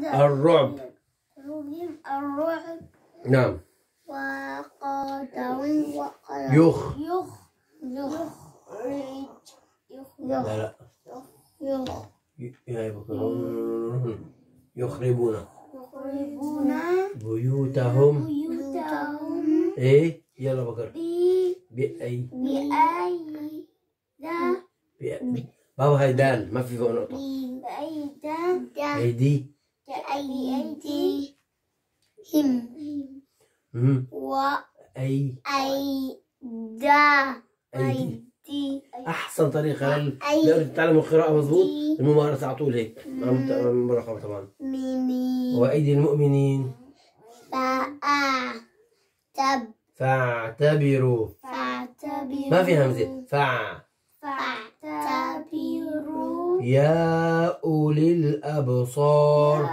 الرعب. الرعب. نعم. وقدر وقدر. يخ. يخ. يخرج. لا لا. يخ. يخربون. يخربون. بيوتهم. بيوتهم. إيه؟ يلا بكر بأي. بأي بأ- بابا هاي دال. ما في فوق نقطة. بأي ذا أيدي بأيديهم مم. وأيدا أي. أيدي. أحسن طريقة. لو تتعلموا القراءة مضبوط الممارسة على طول هيك. المراقبة طبعا وأيدي المؤمنين. فأ تب فاعتبروا. فاعتبروا. ما في همزة. فاعتبروا يا أولي الأبصار.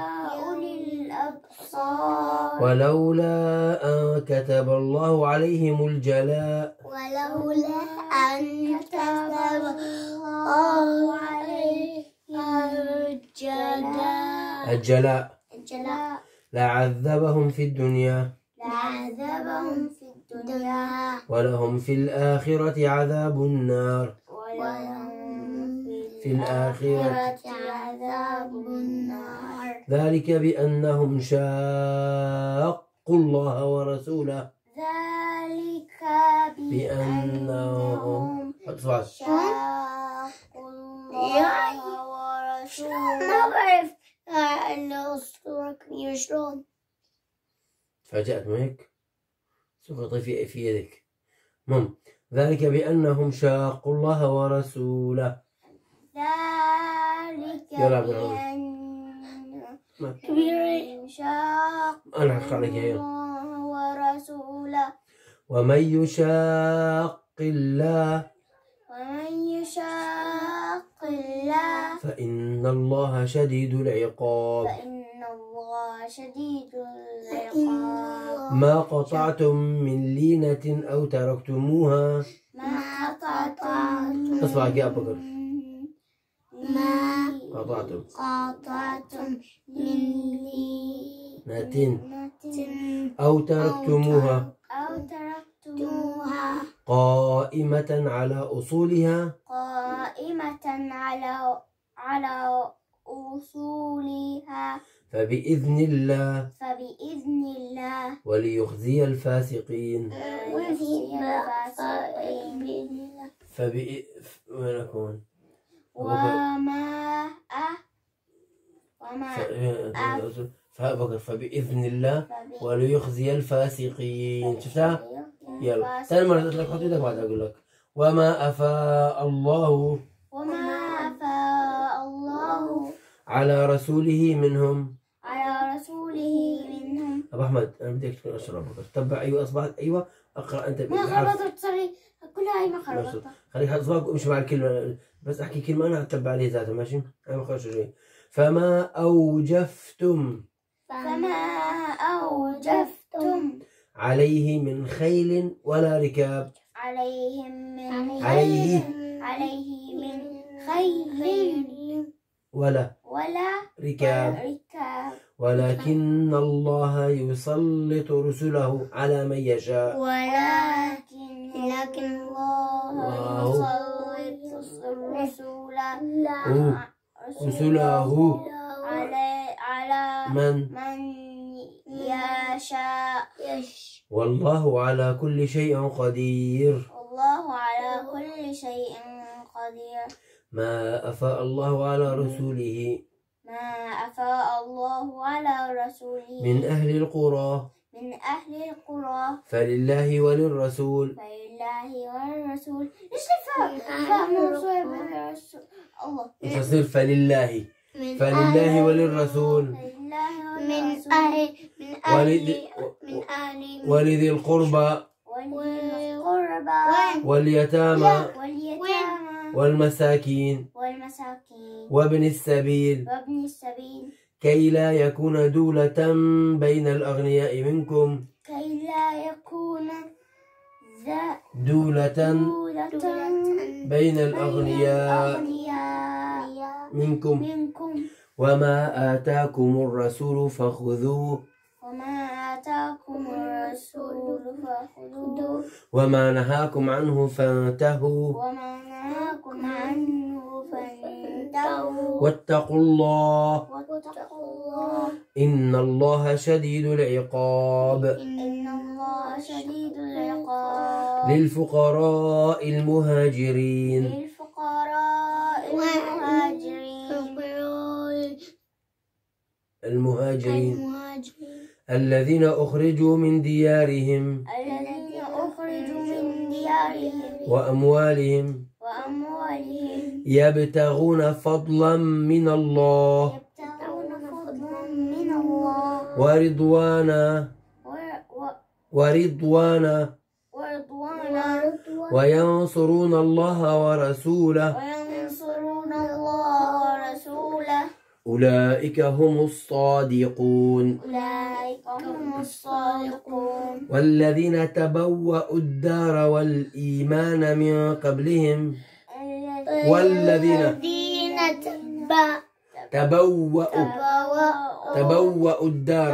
ولولا أن كتب الله عليهم الجلاء. ولولا أن كتب الله عليه الجلاء. الجلاء. الجلاء. لعذبهم في الدنيا. لعذبهم في الدنيا. ولهم في الآخرة عذاب النار. ولهم في الآخرة. عذاب النار. ذلك بأنهم شاقوا الله ورسوله. ذلك بأنهم شاقوا الله ورسوله. ما بعرف كبيرة شلون فجأت ما هيك؟ سقط في في يدك. مم ذلك بأنهم شاقوا الله ورسوله. يلا شاق أنا الله ورسوله ومن يشاق الله ومن يشاق الله فإن الله شديد العقاب. فإن الله شديد العقاب ما قطعتم من لينة أو تركتموها. ما قطعتم اصبعك يا أبو بكر. ما قطعتم قطعتم من لينة أو تركتموها. أو تركتموها. قائمة على أصولها. قائمة على على أصولها. فبإذن الله. فبإذن الله. وليخزي الفاسقين. ويخزي الفاسقين. فبإ... وين أكون؟ وما وما ف... فبكر فبإذن الله وليخزي الفاسقين. شفتها؟ يلا. ثاني مرة قلت لك حط إيدك بعد أقول لك. وما أفاء الله وما أفاء الله على رسوله منهم. على رسوله منهم. أبو أحمد أنا بديك تكون بكر. تبع أيوه اصبعك أيوه أقرأ أنت ما بالحرف. خربطت صري كلها هي. خربطت خليك اصبعك وامشي مع الكلمة بس أحكي كلمة أنا أتبع عليه ذاته ماشي؟ أنا ما شيء فما أوجفتم. فما أوجفتم. عليه من خيل ولا ركاب. عليهم من عليه. عليه من خيل. ولا. ولا ركاب ولكن الله يسلط رسله على من يشاء ولكن لكن الله. يسلط أوه. رسله على على من من يشاء والله على كل شيء قدير والله على كل شيء قدير ما أفاء الله على رسوله. ما أفاء الله على رسوله. من أهل القرى. من أهل القرى. فلله وللرسول. فلله موصولة بالرسول الله. تصير فلله. فلله وللرسول. فلله من أهل من أهل ولذي, من أهل ولذي القربى. واليتامى. والمساكين. والمساكين. وابن السبيل. وابن السبيل. كي لا يكون دولة بين الأغنياء منكم. كي لا يكون دولة دولة بين الأغنياء الأغنياء منكم. منكم. وما آتاكم الرسول فخذوه. وما آتاكم الرسول فخذوه. وما نهاكم عنه فانتهوا. وما نهاكم عنه فانتهوا. واتقوا الله. واتقوا الله. إن الله شديد العقاب. إن الله شديد العقاب. للفقراء المهاجرين. للفقراء المهاجرين. المهاجرين. الذين أخرجوا من ديارهم الذين أخرجوا من ديارهم وأموالهم وأموالهم يبتغون فضلا من الله يبتغون فضلا من الله ورضوانا ورضوانا ورضوانا وينصرون الله ورسوله أولئك هم الصادقون. أولئك هم الصادقون. والذين تبوأوا الدار والإيمان من قبلهم. والذين تبوأوا تبوأوا الدار.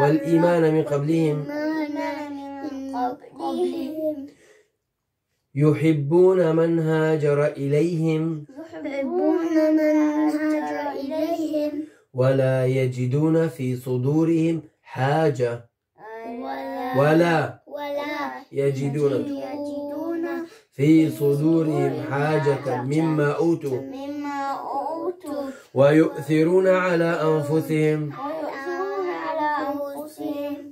والإيمان من قبلهم. من قبلهم. يحبون من هاجر إليهم يحبون من هاجر إليهم ولا يجدون في صدورهم حاجة. ولا ولا ولا يجدون يجدون في صدورهم حاجة مما أوتوا. مما أوتوا. ويؤثرون على أنفسهم.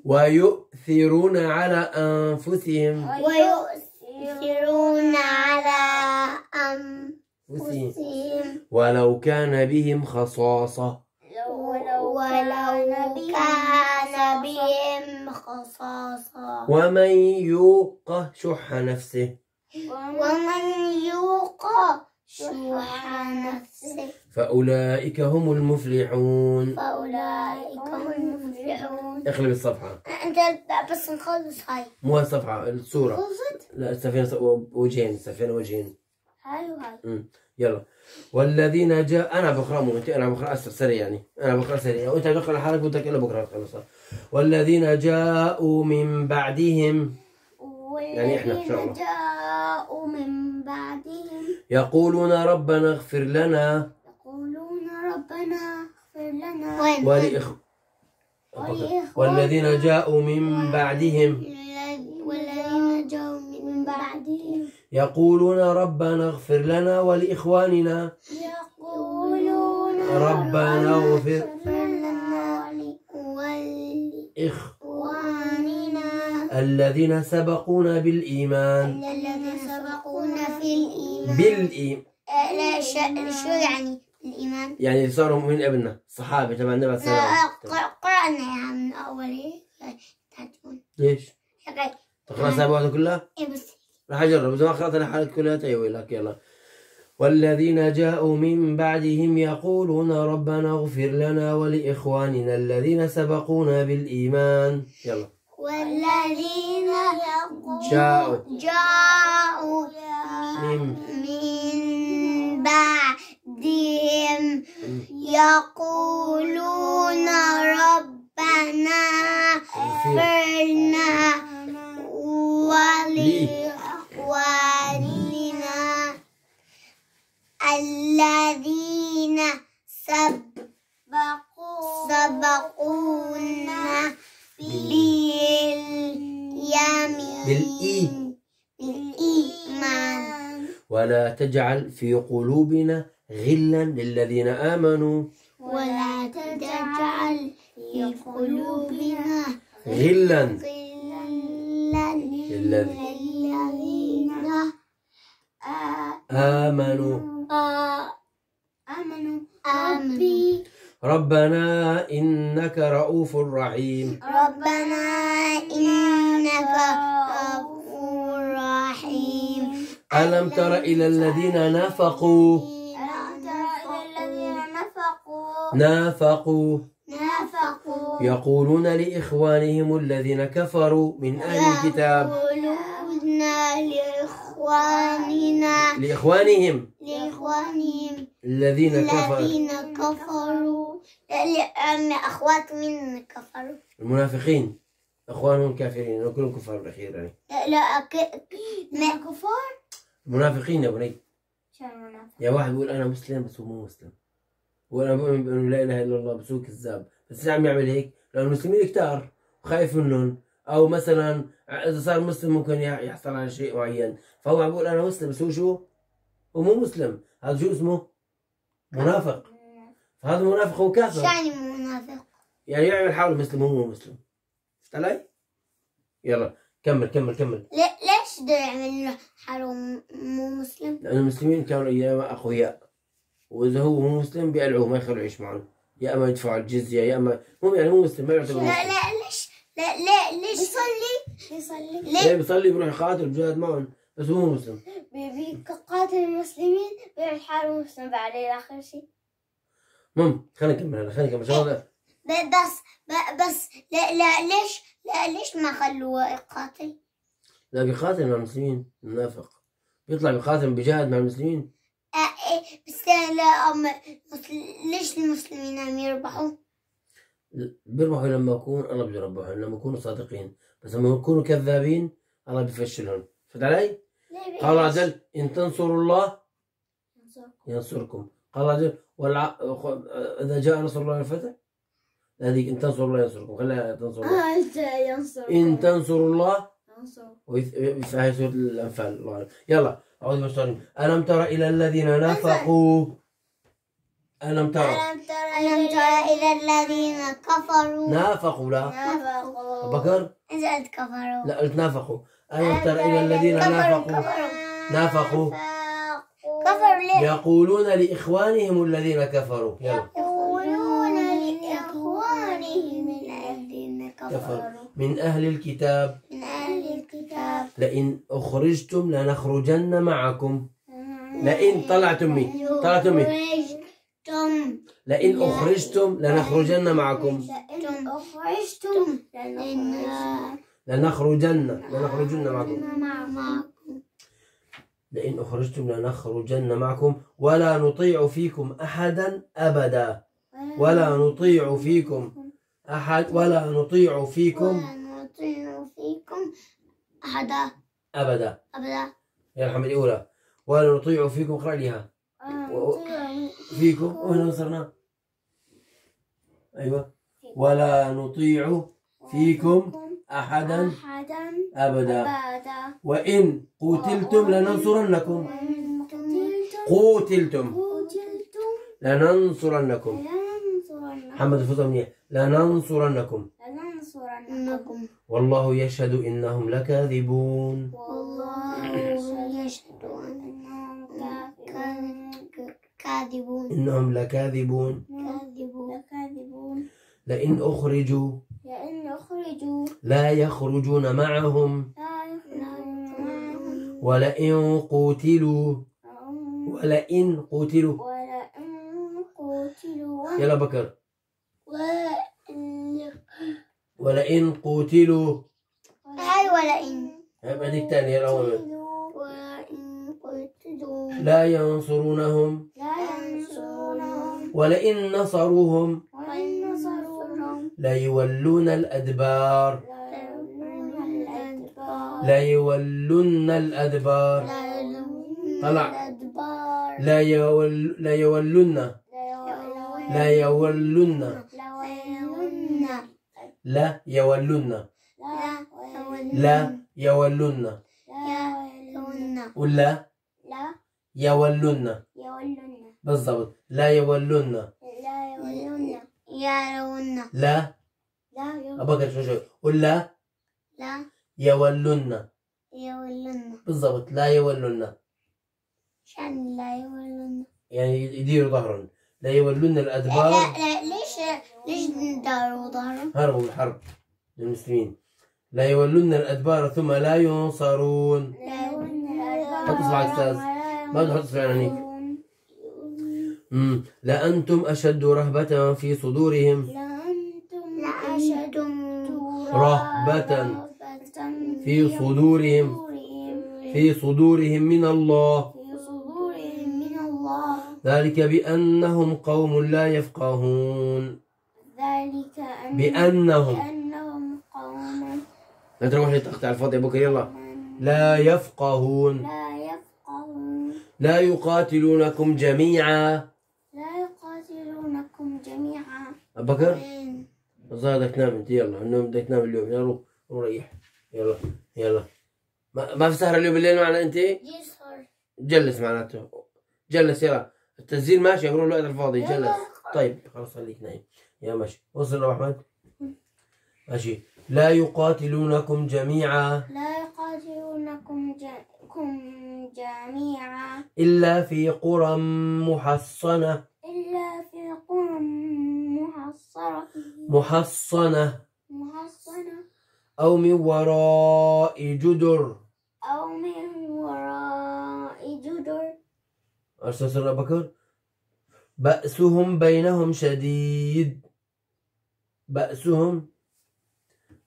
ويؤثرون على أنفسهم. ويؤثرون ويؤثرون على أنفسهم. ولو كان بهم خصاصة. ولو كان كان بهم خصاصة. ومن يوق شح نفسه. ومن يوق شح نفسه. فأولئك هم المفلحون. فأولئك هم المفلحون. اقلب الصفحة. بس نخلص هاي. مو الصفحة الصورة. خلصت؟ لا السفينة وجهين السفينة وجهين. هاي وهاي. يلا. والذين جاء أنا بقرأ مو انت أنا بقرأ اسرع سريع يعني. أنا بقرأ سريع. وأنت بقرا حالك بدك الا بقرأ تخلصها والذين جاءوا من بعدهم. يعني الله. والذين جاءوا من بعدهم. يقولون ربنا اغفر لنا. يقولون ربنا اغفر لنا. ولإخ... ولإخواننا والذين جاءوا من بعدهم. والذين جاءوا من بعدهم. يقولون ربنا اغفر لنا ولإخواننا. يقولون ربنا اغفر لنا إخ ولإخواننا. الذين سبقونا بالإيمان. الذين سبقونا في الإيمان. بالإيمان لا شو يعني؟ الإيمان؟ يعني صاروا من ابننا الصحابة تبع النبي صلى الله لا عليه وسلم. ق- قرأنا يعني من أول إيه؟ ليش؟ تقرأ سابقة كلها؟ إيه بس. راح أجرب إذا ما قرأت الحلقة كلها تيوي لك يلا. والذين جاءوا من بعدهم يقولون ربنا اغفر لنا ولإخواننا الذين سبقونا بالإيمان. يلا. والذين جاءوا. جاءوا من من بعدهم يقولون ربنا اغفر لنا ولإخواننا الذين سبقوا سبقونا باليمين بالإي. بالإيمان. ولا تجعل في قلوبنا غلا للذين آمنوا. ولا تجعل في قلوبنا غلا غلا للذين آمنوا. آمنوا. ربي. ربنا إنك رؤوف رحيم. ربنا إنك غفور رحيم ألم تر إلى الذين نفقوا نافقوا. نافقوا. يقولون لإخوانهم الذين كفروا من أهل الكتاب. يقولون لإخواننا. لإخوانهم. لإخوانهم. الذين كفروا. الذين كفروا. لأن أخوات من كفروا. المنافقين. إخوانهم كافرين. كلهم كفار بالأخير يعني. لا. ما كفار؟ المنافقين يا بني. يا واحد بيقول أنا مسلم بس هو مو مسلم. وأنا بؤمن بانه لا إله إلا الله بس هو كذاب بس ليه عم يعمل هيك؟ لأنه المسلمين كتار وخايف منهم أو مثلا إذا صار مسلم ممكن يح- يحصل على شيء معين فهو عم بيقول أنا مسلم بس هو شو؟ هو مو مسلم هذا شو اسمه؟ منافق فهذا المنافق هو كافر شاني منافق يعني يعمل حاله مسلم وهو مو مسلم فهمت علي؟ يلا كمل كمل كمل ليش بده يعمل حاله مو مسلم؟ لأن المسلمين كانوا أيام أقوياء وإذا هو مو مسلم بيقلعوه ما يخلوه يعيش معهم يا إما يدفعوا الجزية يا إما مو يعني مو مسلم ما يعتبر لا مسلم. لا ليش؟ لا لا ليش صلي؟ بيصلي ليه؟ بيصلي بيروح يقاتل بجهاد معهم بس هو مو مسلم. بيقاتل المسلمين بيعمل حاله مسلم بعدين آخر شيء. المهم خلينا نكمل هلا خلينا نكمل شغلة. ب- بس ب- بس لا لا ليش لا ليش ما خلوه يقاتل؟ لا بيقاتل مع المسلمين منافق بيطلع بيقاتل بجهاد مع المسلمين. بس لا ليش المسلمين عم يربحوا؟ بيربحوا لما يكون الله بده يربحهم لما يكونوا صادقين بس لما يكونوا كذابين الله بيفشلهم فهمت علي؟ قال الله عز وجل إن تنصروا الله؟ ينصركم قال الله عز وجل والع... إذا جاء نصر الله والفتح هذيك إن تنصروا الله ينصركم خليها تنصروا الله آه إن تنصروا الله ينصر ويث- في هاي سورة الأنفال الله يلا أعوذ بالله من الشيطان الرجيم. ألم تر إلى الذين نافقوا ألم ترى ألم تر؟ ألم تر إلى الذين كفروا؟ نافقوا لا. نافقوا بكر؟ إذا كفروا لا قلت نافقوا ألم تر إلى الذين نافقوا نافقوا كفروا؟ ليه؟ يقولون لإخوانهم الذين كفروا. يقولون لإخوانهم الذين كفروا. من أهل الكتاب. لئن أخرجتم لنخرجن معكم. لئن طلعت أمي طلعت أمي أخرجتم. لئن أخرجتم لنخرجن معكم. لئن أخرجتم لنخرجن لنخرجن معكم. لئن أخرجتم لنخرجن معكم. ولا نطيع فيكم أحدا أبدا. ولا نطيع فيكم أحد ولا نطيع فيكم أحدا أبدا. أبدا. يا الحمد الأولى. ولا نطيع فيكم ليها فيكم. وين نصرنا أيوة. ولا نطيع فيكم أحدا. أحدا. أبدا. وإن قتلتم لننصرنكم. قتلتم. لننصرنكم. محمد الفضل منيح. لننصرنكم. لننصرنكم إنكم والله يشهد إنهم لكاذبون. والله يشهد أنهم كا- كاذبون إنهم لكاذبون. كاذبون لكاذبون. لئن أخرجوا. لئن أخرجوا. لا يخرجون معهم. لا يخرجون معهم ولئن قتلوا. ولئن قتلوا. ولئن قتلوا. يلا بكر ولئن ولئن قتلوا. هاي ولئن. هذيك تاني يلا أول. قتلوا ولئن قتلوا. لا ينصرونهم. لا ينصرونهم. ولئن نصروهم. وإن نصروهم. ليولون الأدبار. لا يولون الأدبار. لا يولون الأدبار. طلع. لا يول لا يولون. لا يولون لولن لا يولون لا لا يولن ولا لا يولون بالضبط لا يولون لا يرون لا لا يولون أبغى شو شو ولا لا يولون يولن بالضبط لا يولون شان لا يولن يعني يديروا ظهرهم لا يولون لا الأدبار لا ليش داروا ظهرهم هربوا بالحرب للمسلمين. لا يولون الأدبار ثم لا ينصرون. لا يولون الأدبار حط إصبعك أستاذ. ما تحط إصبعك هنيك. مم. لأنتم أشد رهبة في صدورهم. لأنتم لأنتم رهبة في صدورهم. في صدورهم من الله. ذلك بأنهم قوم لا يفقهون. ذلك أن بأنهم بأنهم قوم لا تروح تقطع الفاضي يا بكر يلا. لا يفقهون. لا يفقهون. لا يقاتلونكم جميعا. لا يقاتلونكم جميعا. أبو بكر الظاهر بدك تنام أنت يلا. النوم بدك تنام اليوم. يلا روح روح ريح. يلا يلا. ما, ما في سهرة اليوم بالليل معنا أنت؟ يسهر. جلس معناته جلس يلا. التسجيل ماشي أقول الوقت الفاضي جلس طيب خلاص خليك نايم. يا ماشي. وصل أبو أحمد؟ ماشي. لا يقاتلونكم جميعا. لا يقاتلونكم جميعا. إلا في قرى محصنة. إلا في قرى محصرة محصنة. محصنة. أو من وراء جدر. أو من وراء أرسل بكر. بأسهم بينهم شديد. بأسهم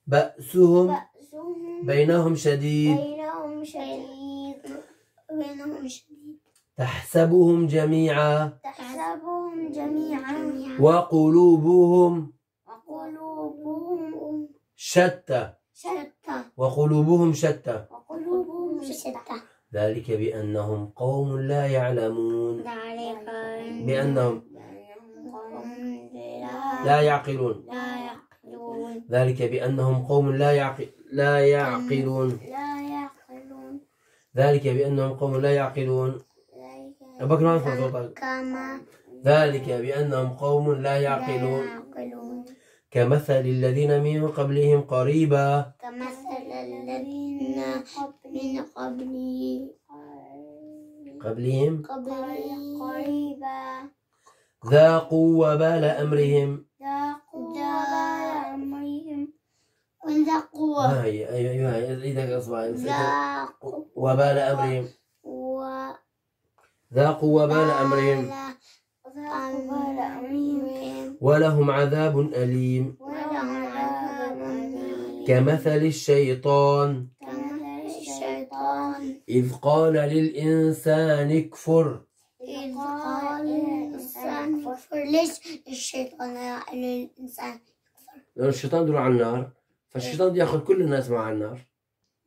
بأسهم بينهم شديد. بينهم شديد. بينهم شديد. تحسبهم جميعا. تحسبهم جميعا. وقلوبهم وقلوبهم شتى. شتى. وقلوبهم شتى. وقلوبهم شتى. ذلك بأنهم قوم لا يعلمون. بأنهم لا يعقلون. ذلك بأنهم قوم لا يعقل لا يعقلون. ذلك بأنهم قوم لا يعقلون. ذلك أبو بكر ما كما ذلك بأنهم قوم لا يعقلون. كمثل الذين من قبلهم قريبا. كمثل الذين من قبله قبلهم. قبله قريبا. ذاقوا وبال أمرهم. ذاقوا وبال أمرهم. وذاقوا ما هي أيوة أيوة ذاقوا أمرهم و ذاقوا. وبال أمرهم. ذاقوا وبال أمرهم. ولهم عذاب أليم. كمثل الشيطان. إذ قال للإنسان اكفر. إذ قال الإنسان كفر ليش الشيطان يقول للإنسان لأن الشيطان على النار فالشيطان بده يأخذ كل الناس معه على النار.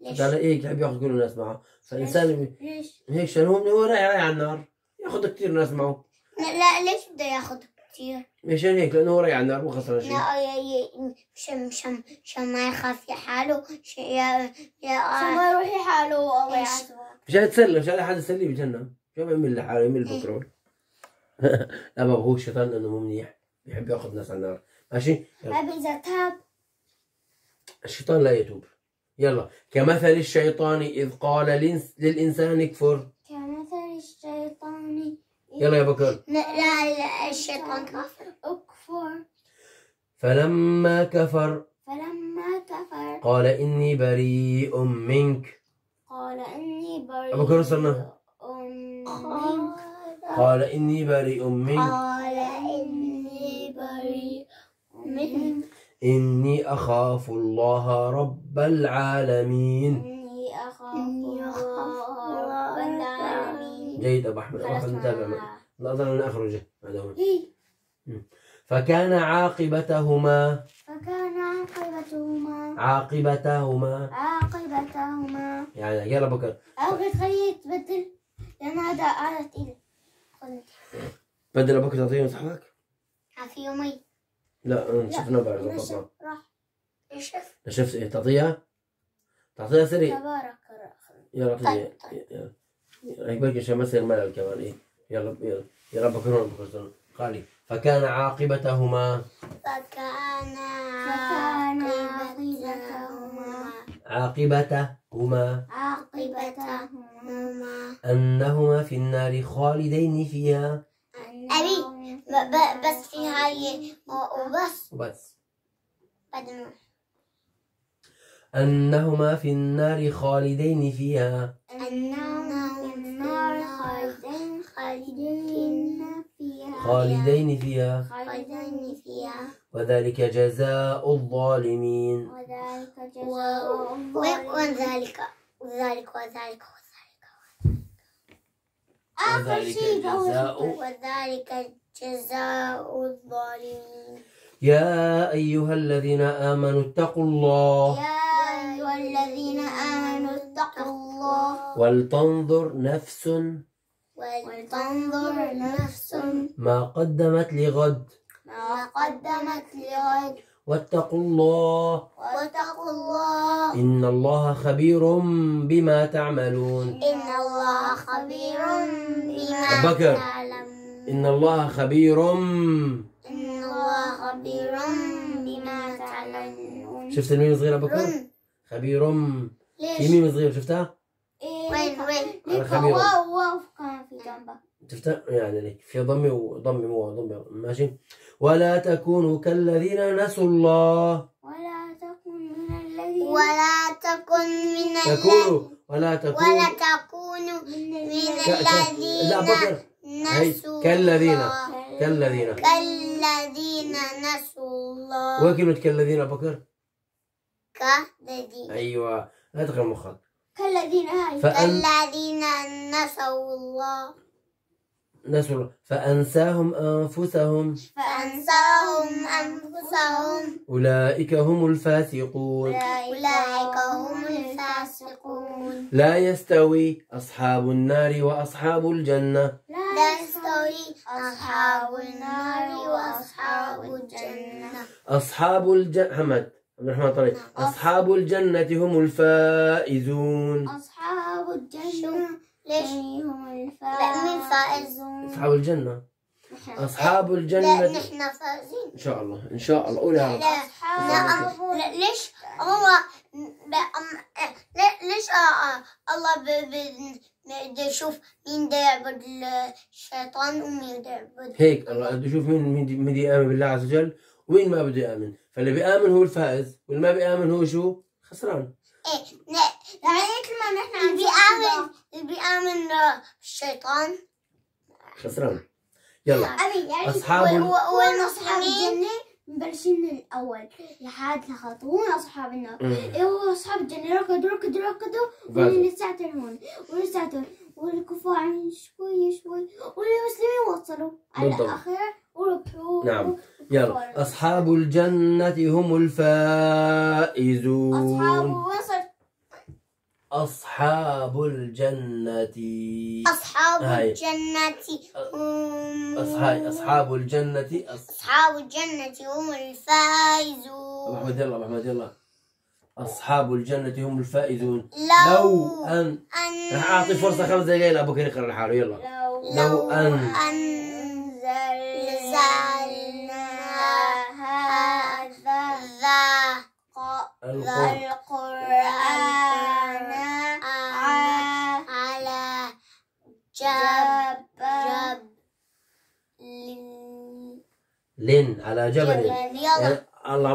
ليش؟ قال هيك يحب يأخذ كل الناس معه. فالإنسان ليش؟ هيك هو هو رايح رايح على النار. يأخذ كثير ناس معه. لا ليش بده ياخذ كثير مشان هيك لأنه هو رايح على النار مو خسران شيء. لا يا يا مشان مشان مشان ما يخاف لحاله ش- يا يا عشان ما يروح لحاله والله؟ يعذبه مشان يتسلى مشان حد يسليه بجنة. شو ما يمل لحاله يمل بكره لا بابا هو الشيطان لأنه مو منيح. بيحب يأخذ ناس على النار. ماشي. أبي إذا تاب. الشيطان لا يتوب. يلا. كمثل الشيطان إذ قال للإنسان اكفر. يلا يا بكر. لا لا, الشيطان كافر أكفر. فلما كفر. فلما كفر. قال إني بريء منك. قال إني بريء أبو بكر وصلنا. منك. قال إني بريء منك. قال إني بريء منك. إني أخاف الله رب العالمين. إني أخاف الله رب العالمين جيد أبو أحمد. أبو أحمد نتابع معنا. لا أظن أن أخرج هذا هو. إيه. فكان عاقبتهما. فكان عاقبتهما. عاقبتهما. عاقبتهما. يعني يلا بكر أبغى تخليه تبدل لأن هذا تقيل خذ. بدل أبو بكر تعطيني مصحفك في يومي. لا شفنا بعد راح. إيش شفت. إيه؟ تعطيها؟ تعطيها سريع. تبارك الرحمن يلا. بركي عشان ما يصير ملل كمان إيه؟ يلا يلا يلا بكر هون بكر قالي فكان عاقبتهما. فكان فكان عاقبتهما. عاقبتهما. عاقبتهما. هما أنهما في النار خالدين فيها. أبي بس في هاي وبس. وبس. أنهما في النار خالدين فيها. أنهم في النار خالدين خالدين فيها. خالدين فيها. خالدين فيها. وذلك جزاء الظالمين. وذلك جزاء وذلك وذلك وذلك وذلك. آخر وذلك شيء. الجزاء وذلك جزاء الظالمين. يا أيها الذين آمنوا اتقوا الله. يا أيها الذين آمنوا اتقوا الله. ولتنظر نفس ولتنظر نفس. ما قدمت لغد. ما قدمت لغد. واتقوا الله. واتقوا الله. إن الله خبير بما تعملون. إن الله خبير بما بكر. إن الله خبير. إن الله خبير بما تعلمون. شفت الميم صغيرة أبو بكر؟ خبير. في ليش؟ ميم صغيرة شفتها؟ وين وين؟ واو واو في جنبه شفتها؟ يعني لك في ضمي وضمي مو ضمي. ماشي. ولا تكونوا كالذين نسوا الله. ولا تكن من الذين ولا تكن من تكونوا الذين ولا ولا تكونوا من الذين نسوا كالذين. كالذين. كالذين نسوا الله. وين كلمة كالذين بكر؟ كالذين. أيوة. لا تقرأ مخك. كالذين فأن كالذين نسوا الله. نسوا الله. فأنساهم أنفسهم. فأنساهم أنفسهم. أولئك هم الفاسقون. أولئك هم الفاسقون. لا يستوي أصحاب النار وأصحاب الجنة. لا يستوي أصحاب النار وأصحاب الجنة. أصحاب الجنة عبد الرحمن طريق. أصحاب الجنة هم الفائزون. أصحاب الجنة ليش؟ هم لا مين فائز؟ الفائزون أصحاب الجنة. أصحاب لا الجنة. نحن فائزين إن شاء الله إن شاء الله. قول يا رب لا لا لا ليش؟ أم- لا- ليش آه، آه، الله ب- ب- بده يشوف مين بده يعبد الشيطان ومين بده يعبد هيك الله بده يشوف مين مين مين بده يآمن بالله عز وجل ومين ما بده يآمن. فاللي بيآمن هو الفائز واللي ما بيآمن هو شو؟ خسران. إيه يعني مثل ما نحن عم بيآمن اللي بيآمن بالشيطان خسران. يلا. يعني و- وين والمسلمين؟ الجنة. مبلشين من الأول. لحد لخطوون أصحاب النار. إيه أصحاب الجنة. ركضوا ركضوا ركضوا. فازوا. ولساتهم هون ولساتهم والكفار شوي شوي. والمسلمين وصلوا. على بالضبط. نعم. يلا. أصحاب الجنة هم الفائزون. أصحاب وصل أصحاب الجنة. أصحاب هاي. الجنة هم. أصحاب أصحاب الجنة. أص... أصحاب الجنة هم أبو الفائزون. أحمد يلا أبو أحمد يلا. أصحاب الجنة هم الفائزون. لو لو أن أن راح أعطي فرصة خمس دقايق لأبو بكر يقرأ لحاله. يلا. لو لو أن أنزلنا القرآن. على جبل لين على جبل. يلا. يعني الله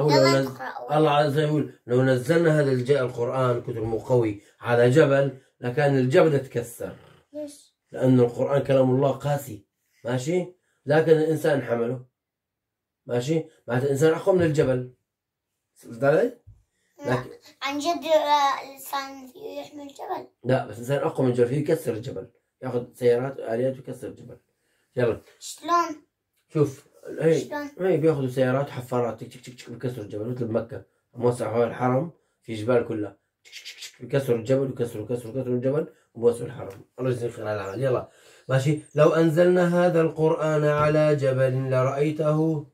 الله عز وجل يقول لو نزلنا هذا الج... القرآن كتر مو قوي على جبل لكان الجبل تكسر ليش؟ لأن القرآن كلام الله قاسي. ماشي؟ لكن الإنسان حمله. ماشي؟ معناته الإنسان أقوى من الجبل. فهمت علي؟ لكن عن جد آه، الإنسان فيه يحمل جبل. لا بس الإنسان أقوى من الجبل فيه يكسر الجبل. ياخذ سيارات وآليات ويكسر الجبل. يلا. شلون؟ شوف هي شلون؟ هي بياخذوا سيارات وحفارات تك تك تك تك بيكسروا الجبل مثل بمكة موسع حول الحرم في جبال كلها. تك تك تك بيكسروا الجبل ويكسروا يكسروا يكسروا الجبل وبوسعوا الحرم. الله يجزيك خير على العمل يلا. ماشي. لو أنزلنا هذا القرآن على جبل لرأيته.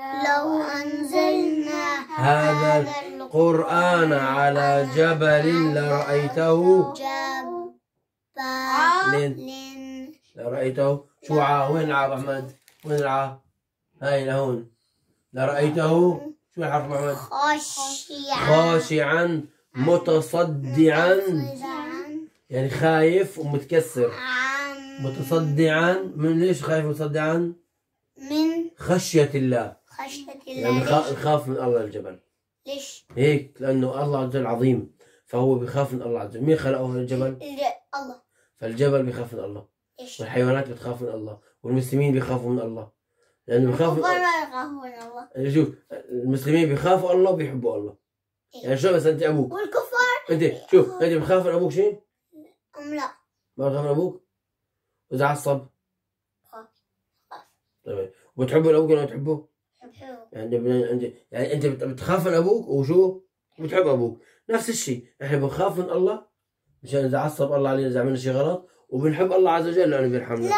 لو أنزلنا هذا القرآن على جبل لرأيته؟ جبل لرأيته؟ شو عا وين عا أحمد وين العا هاي لهون لرأيته؟ شو الحرف أحمد خاشعا. خاشعا متصدعا. يعني خايف ومتكسر. عن متصدعا. من ليش خايف متصدعا؟ من خشية الله. خشية يعني ليش؟ خاف من الله الجبل. ليش؟ هيك لأنه الله عز وجل عظيم. فهو بيخاف من الله عز وجل. مين خلقه الجبل؟ الله. فالجبل بيخاف من الله. ليش؟ والحيوانات بتخاف من الله. والمسلمين بيخافوا من الله. لأنه بيخافوا يخافون الله. يعني شوف المسلمين بيخافوا الله وبيحبوا الله. يعني شو بس أنت أبوك؟ والكفار؟ أنت شوف أنت بتخاف من أبوك شيء أم لا. ما بتخاف من أبوك؟ وإذا عصب؟ خاف. طيب. وبتحبوا الابوك ولا ما بتحبوه؟ يعني انت يعني انت بت- بتخاف من أبوك وشو؟ بتحب أبوك. نفس الشيء. إحنا بنخاف من الله مشان اذا عصب الله علينا إذا عملنا شيء غلط وبنحب الله عز وجل لأنه بيرحمنا. لا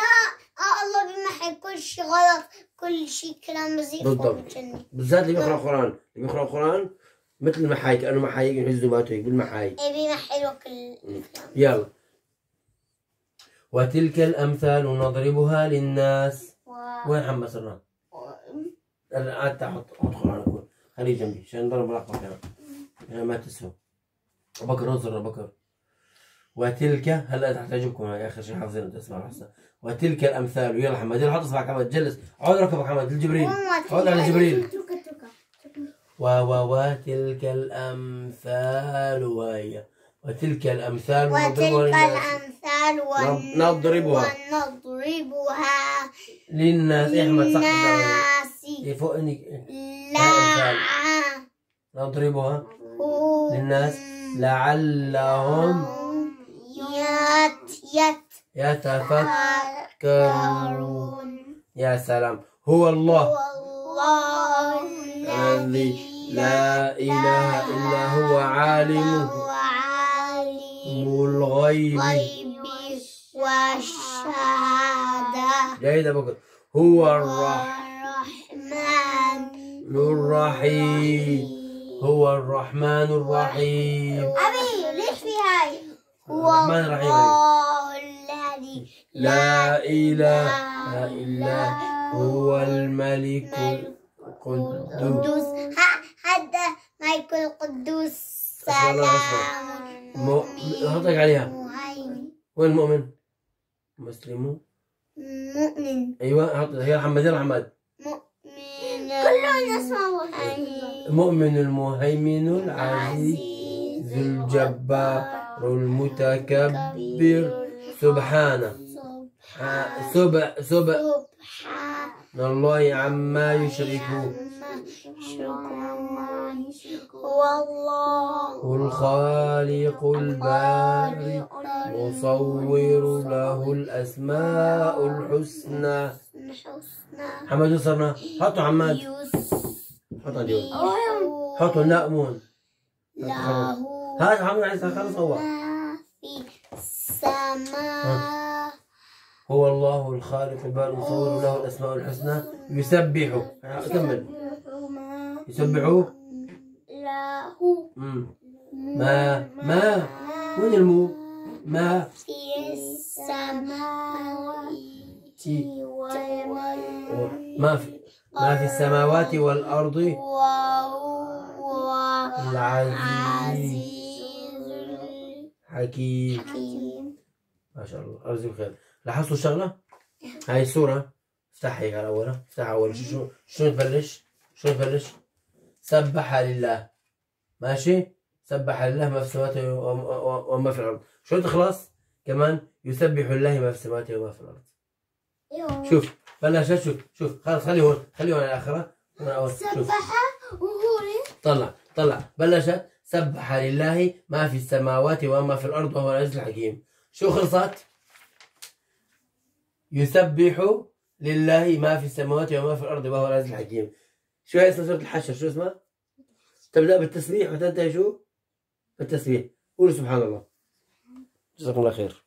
آه الله بيمحي كل شيء غلط كل شيء كلام مزيف بالضبط. بالذات اللي بيقرأ القرآن. اللي بيقرأ القرآن مثل المحاي كانه محاي يحجز ذباته هيك بالمحاي إيه بيمحي له كل يلا. وتلك الأمثال نضربها للناس. و- وين حمد صرنا؟ الان تعال حط حط قران أقول خليه جنبي عشان نضرب رقم كمان يعني ما تسهو بكر انظر بكر وتلك هلا تعجبكم هاي اخر شيء حافظين تسمع الحسن وتلك الأمثال يلا حمد يلا حط اصبعك حمد جلس. عود ركبك حمد الجبريل عود على جبريل و و وتلك الأمثال وهي وتلك الأمثال وتلك الأمثال ون- نضربها. ونضربها للناس. احمد صح للناس. إيه لا. نضربها. للناس. لعلهم يت يت يتفكرون. يا سلام. هو الله. والله الذي لا إله إلا هو. عالم هو. عالم الغيب الغيب والشهادة جيد هو الرحمن الرحيم. هو الرحمن الرحيم. أبي ليش في هاي؟ هو الرحمن الرحيم. لا إله إلا هو الملك القدوس. هذا مايكل القدوس. سلام حطك عليها. وين المؤمن؟ مسلم مؤمن. أيوة حط يا محمد يا محمد؟ مؤمن. كلنا اسمع الله المؤمن المهيمن العزيز الجبار المتكبر. سبحانه. آه، سب سب سبحان الله عما يشركون. هو الله الخالق البارئ مصور له الأسماء الحسنى. الحسنى حمد وصلنا حطوا حماد حطوا ديون حطوا نأمون هذا حمد عايز خلص هو. السماء. هو الله الخالق البارئ مصور له الأسماء الحسنى. يسبح. كمل. يسبحوه له مم. ما ما وين المو ما؟ في السماوات ما في ما في السماوات والأرض. العزيز حكيم الحكيم. ما شاء الله أرزق خير لاحظتوا الشغلة؟ هاي السورة افتحها هيك على أولها. افتحها أول. شو شو شو تبلش شو تبلش سبح لله. ماشي؟ سبح لله ما في السماوات وما- في الأرض. شو تخلص كمان يسبح لله ما في السماوات وما في الأرض. شوف بلش شوف شوف خلص خليه هون خليه هون شوف. سبح وهو طلع طلع. بلشت سبح لله ما في السماوات وما في الأرض وهو العزيز الحكيم. شو خلصت؟ يسبح لله ما في السماوات وما في الأرض وهو العزيز الحكيم. شو هي اسمها؟ سورة الحشر شو اسمها؟ تبدأ بالتسبيح وتنتهي شو؟ بالتسبيح قولوا سبحان الله. جزاكم الله خير.